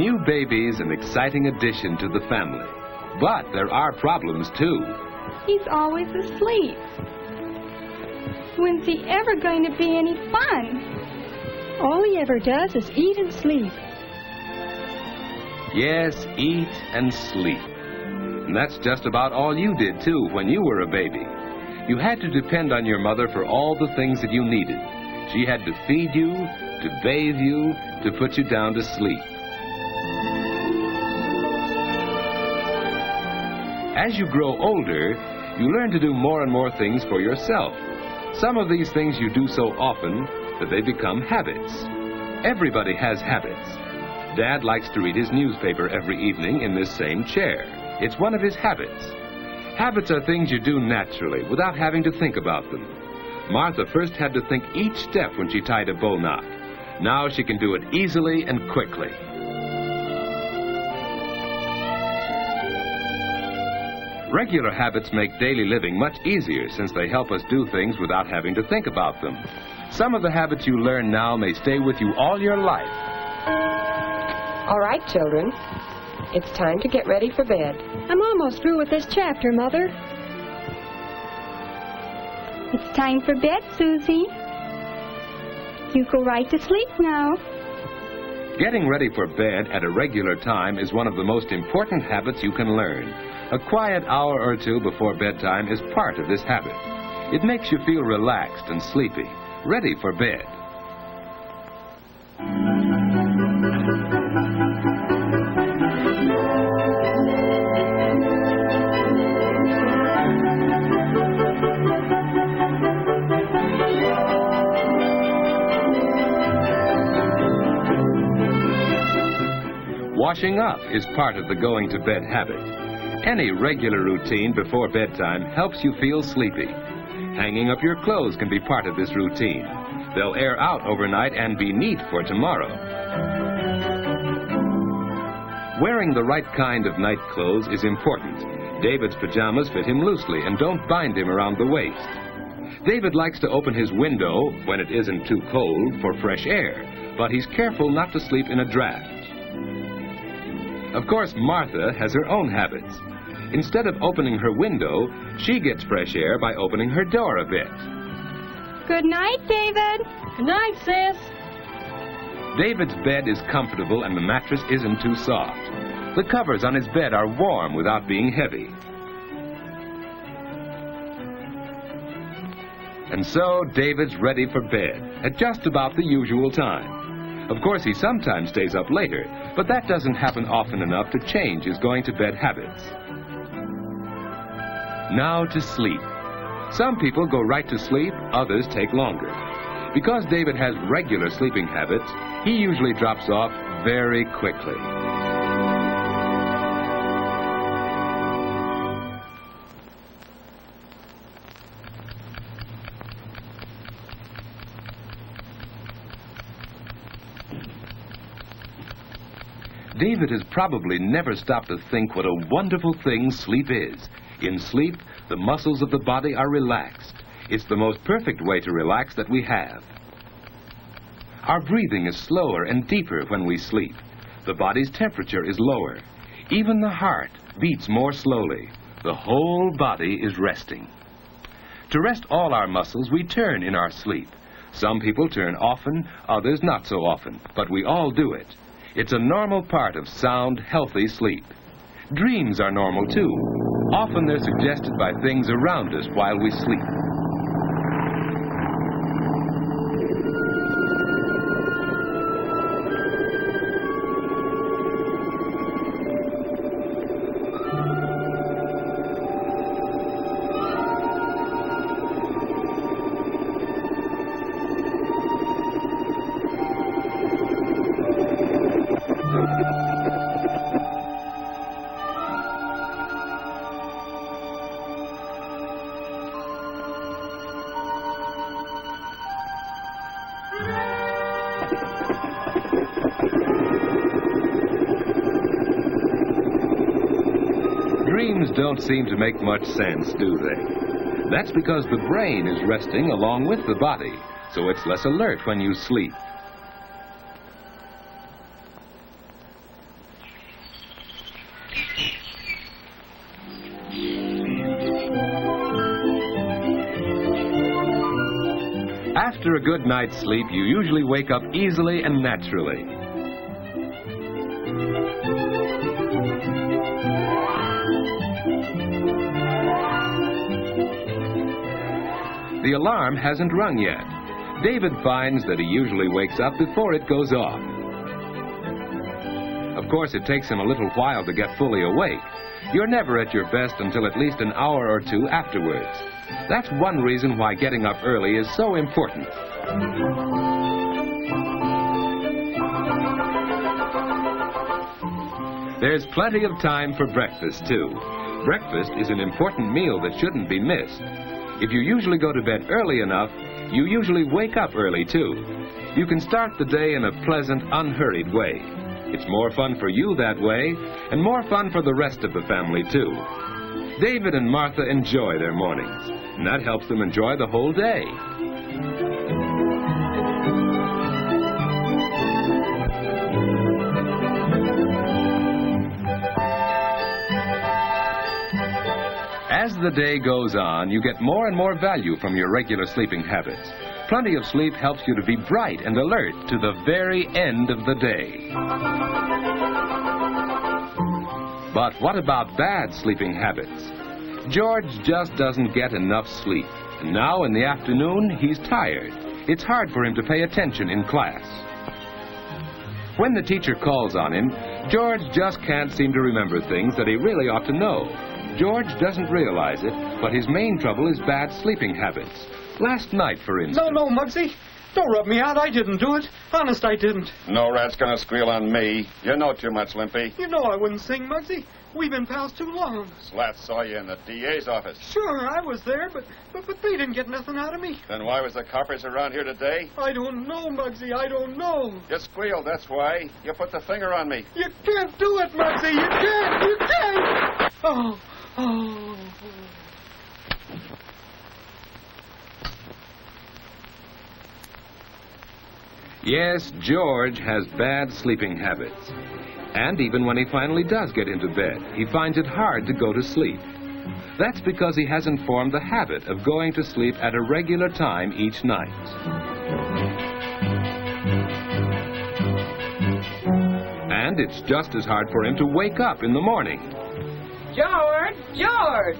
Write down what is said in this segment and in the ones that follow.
A new baby's an exciting addition to the family. But there are problems, too. He's always asleep. When's he ever going to be any fun? All he ever does is eat and sleep. Yes, eat and sleep. And that's just about all you did, too, when you were a baby. You had to depend on your mother for all the things that you needed. She had to feed you, to bathe you, to put you down to sleep. As you grow older, you learn to do more and more things for yourself. Some of these things you do so often that they become habits. Everybody has habits. Dad likes to read his newspaper every evening in this same chair. It's one of his habits. Habits are things you do naturally without having to think about them. Martha first had to think each step when she tied a bow knot. Now she can do it easily and quickly. Regular habits make daily living much easier since they help us do things without having to think about them. Some of the habits you learn now may stay with you all your life. All right, children. It's time to get ready for bed. I'm almost through with this chapter, Mother. It's time for bed, Susie. You go right to sleep now. Getting ready for bed at a regular time is one of the most important habits you can learn. A quiet hour or two before bedtime is part of this habit. It makes you feel relaxed and sleepy, ready for bed. Washing up is part of the going to bed habit. Any regular routine before bedtime helps you feel sleepy. Hanging up your clothes can be part of this routine. They'll air out overnight and be neat for tomorrow. Wearing the right kind of night clothes is important. David's pajamas fit him loosely and don't bind him around the waist. David likes to open his window when it isn't too cold for fresh air, but he's careful not to sleep in a draft. Of course, Martha has her own habits. Instead of opening her window, she gets fresh air by opening her door a bit. Good night, David. Good night, sis. David's bed is comfortable and the mattress isn't too soft. The covers on his bed are warm without being heavy. And so David's ready for bed at just about the usual time. Of course, he sometimes stays up later, but that doesn't happen often enough to change his going to bed habits. Now to sleep. Some people go right to sleep, others take longer. Because David has regular sleeping habits, he usually drops off very quickly. David has probably never stopped to think what a wonderful thing sleep is. In sleep, the muscles of the body are relaxed. It's the most perfect way to relax that we have. Our breathing is slower and deeper when we sleep. The body's temperature is lower. Even the heart beats more slowly. The whole body is resting. To rest all our muscles, we turn in our sleep. Some people turn often, others not so often, but we all do it. It's a normal part of sound, healthy sleep. Dreams are normal too. Often they're suggested by things around us while we sleep. don't seem to make much sense, do they? That's because the brain is resting along with the body, so it's less alert when you sleep. After a good night's sleep, you usually wake up easily and naturally. The alarm hasn't rung yet. David finds that he usually wakes up before it goes off. Of course, it takes him a little while to get fully awake. You're never at your best until at least an hour or two afterwards. That's one reason why getting up early is so important. There's plenty of time for breakfast, too. Breakfast is an important meal that shouldn't be missed. If you usually go to bed early enough, you usually wake up early, too. You can start the day in a pleasant, unhurried way. It's more fun for you that way, and more fun for the rest of the family, too. David and Martha enjoy their mornings, and that helps them enjoy the whole day. The day goes on, you get more and more value from your regular sleeping habits. Plenty of sleep helps you to be bright and alert to the very end of the day. But what about bad sleeping habits? George just doesn't get enough sleep. And now in the afternoon, he's tired. It's hard for him to pay attention in class. When the teacher calls on him, George just can't seem to remember things that he really ought to know. George doesn't realize it, but his main trouble is bad sleeping habits. Last night, for instance. No, no, Muggsy. Don't rub me out. I didn't do it. Honest, I didn't. No rat's gonna squeal on me. You know too much, Limpy. You know I wouldn't sing, Muggsy. We've been pals too long. Slat saw you in the DA's office. Sure, I was there, but, but but they didn't get nothing out of me. Then why was the coppers around here today? I don't know, Muggsy. I don't know. You squealed, that's why. You put the finger on me. You can't do it, Muggsy. You can't. You can't. Oh, Yes, George has bad sleeping habits. And even when he finally does get into bed, he finds it hard to go to sleep. That's because he hasn't formed the habit of going to sleep at a regular time each night. And it's just as hard for him to wake up in the morning. George! George!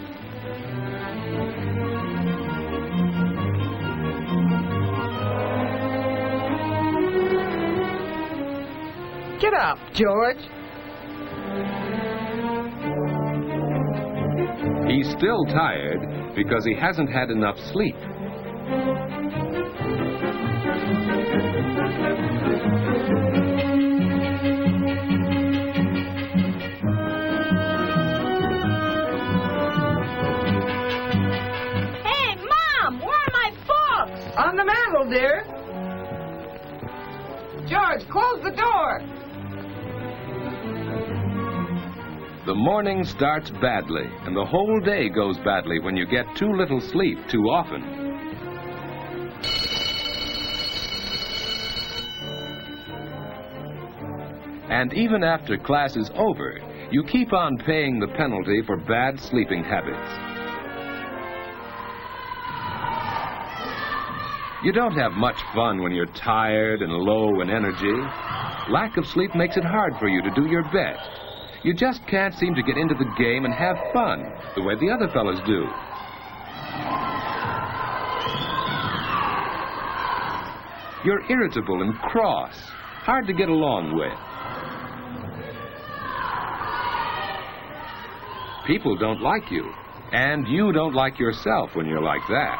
Get up, George. He's still tired because he hasn't had enough sleep. The morning starts badly, and the whole day goes badly when you get too little sleep too often. And even after class is over, you keep on paying the penalty for bad sleeping habits. You don't have much fun when you're tired and low in energy. Lack of sleep makes it hard for you to do your best. You just can't seem to get into the game and have fun the way the other fellows do. You're irritable and cross, hard to get along with. People don't like you, and you don't like yourself when you're like that.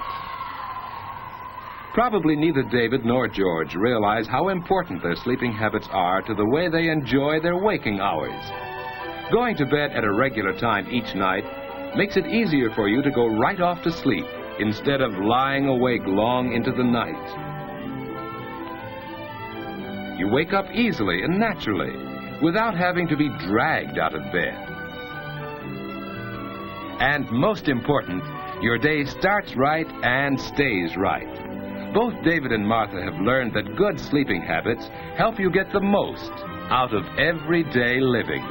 Probably neither David nor George realize how important their sleeping habits are to the way they enjoy their waking hours. Going to bed at a regular time each night makes it easier for you to go right off to sleep instead of lying awake long into the night. You wake up easily and naturally without having to be dragged out of bed. And most important, your day starts right and stays right. Both David and Martha have learned that good sleeping habits help you get the most out of everyday living.